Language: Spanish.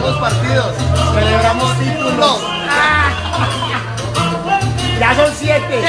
celebramos partidos, celebramos títulos. Ah. Ya son siete.